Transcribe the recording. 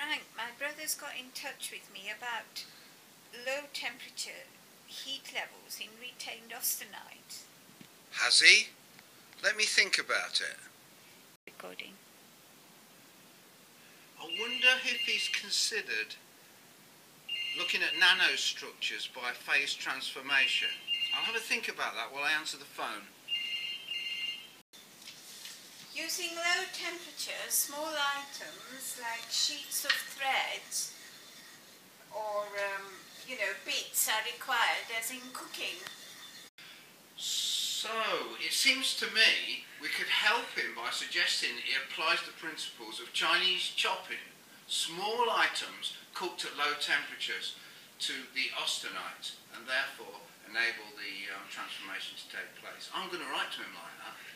Frank, my brother's got in touch with me about low temperature heat levels in retained austenite. Has he? Let me think about it. Recording. I wonder if he's considered looking at nanostructures by phase transformation. I'll have a think about that while I answer the phone. Using low temperature, small items like sheets of thread or, um, you know, bits are required as in cooking. So, it seems to me we could help him by suggesting he applies the principles of Chinese chopping, small items cooked at low temperatures, to the austenite, and therefore enable the um, transformation to take place. I'm going to write to him like that.